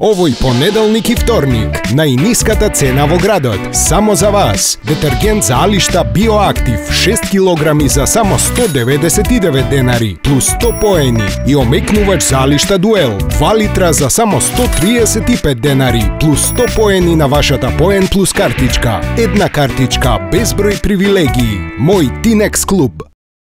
Овој понеделник и вторник, најниската цена во градот, само за вас. Детергент за алишта Биоактив, 6 кг за само 199 денари, плюс 100 поени. И омекнувач за алишта Дуел, 2 литра за само 135 денари, плюс 100 поени на вашата поен плюс картичка. Една картичка, безброј привилегии. Мој Тинекс клуб.